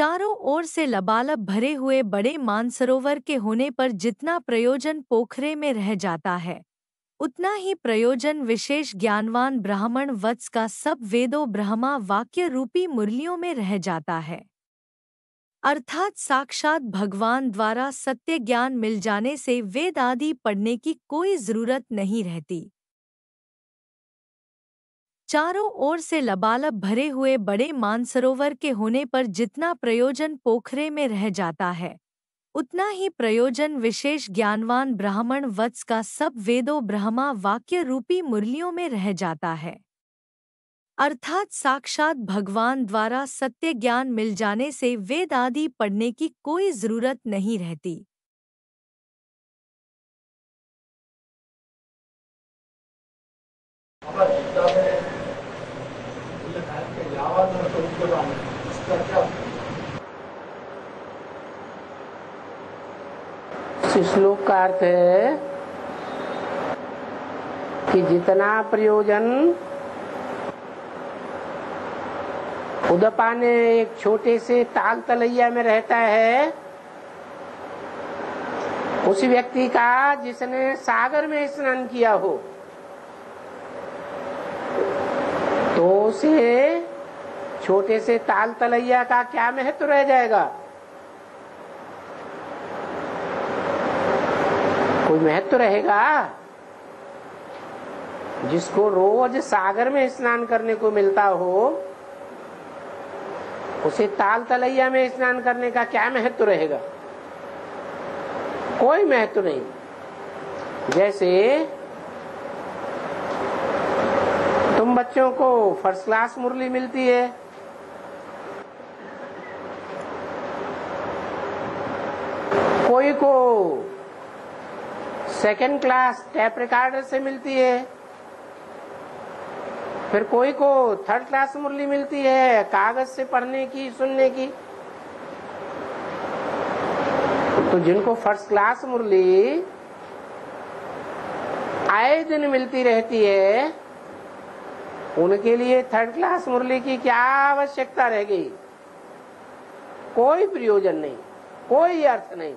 चारों ओर से लबालब भरे हुए बड़े मानसरोवर के होने पर जितना प्रयोजन पोखरे में रह जाता है, उतना ही प्रयोजन विशेष ज्ञानवान ब्राह्मण वत्स का सब वेदों ब्रह्मा वाक्य रूपी मुरलियों में रह जाता है। अर्थात साक्षात भगवान द्वारा सत्य ज्ञान मिल जाने से वेद आदि पढ़ने की कोई ज़रूरत नहीं रहती। चारों ओर से लबालब भरे हुए बड़े मानसरोवर के होने पर जितना प्रयोजन पोखरे में रह जाता है, उतना ही प्रयोजन विशेष ज्ञानवान ब्राह्मण वत्स का सब वेदो ब्रह्मा वाक्य रूपी मुरलियों में रह जाता है। अर्थात साक्षात भगवान द्वारा सत्य ज्ञान मिल जाने से वेद आदि पढ़ने की कोई ज़रूरत नहीं रहती। श्लोक का अर्थ है कि जितना प्रयोजन उदपाने एक छोटे से ताल तलैया में रहता है, उस व्यक्ति का जिसने सागर में स्नान किया हो तो उसे छोटे से ताल तलैया का क्या महत्व रह जाएगा? कोई महत्व रहेगा? जिसको रोज सागर में स्नान करने को मिलता हो, उसे ताल तलैया में स्नान करने का क्या महत्व रहेगा? कोई महत्व नहीं। जैसे तुम बच्चों को फ़र्स्ट क्लास मुरली मिलती है कोई को सेकेंड क्लास टैप रिकॉर्डर से मिलती है, फिर कोई को थर्ड क्लास मुरली मिलती है, कागज़ से पढ़ने की, सुनने की। तो जिनको फ़र्स्ट क्लास मुरली आए दिन मिलती रहती है, उनके लिए थर्ड क्लास मुरली की क्या आवश्यकता रह गई? कोई प्रयोजन नहीं, कोई अर्थ नहीं।